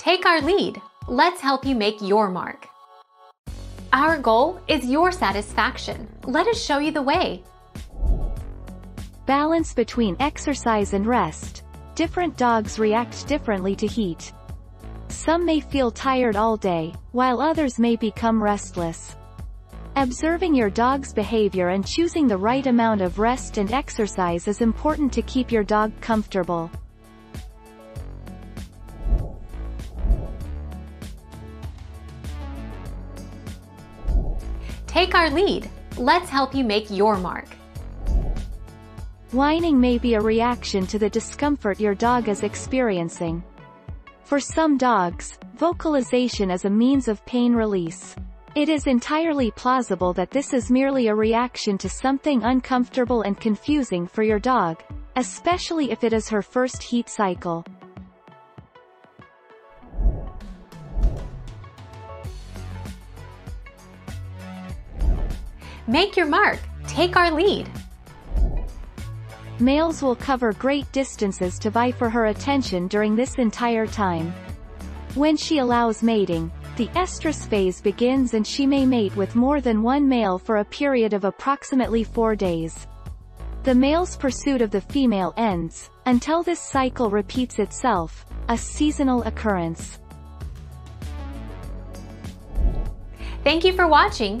Take our lead. Let's help you make your mark. Our goal is your satisfaction. Let us show you the way. Balance between exercise and rest. Different dogs react differently to heat. Some may feel tired all day, while others may become restless. Observing your dog's behavior and choosing the right amount of rest and exercise is important to keep your dog comfortable. Take our lead. Let's help you make your mark. Whining may be a reaction to the discomfort your dog is experiencing. For some dogs, vocalization is a means of pain release. It is entirely plausible that this is merely a reaction to something uncomfortable and confusing for your dog, especially if it is her first heat cycle. Make your mark. Take our lead. Males will cover great distances to vie for her attention during this entire time. When she allows mating, the estrus phase begins and she may mate with more than one male for a period of approximately four days. The male's pursuit of the female ends, until this cycle repeats itself, a seasonal occurrence. Thank you for watching.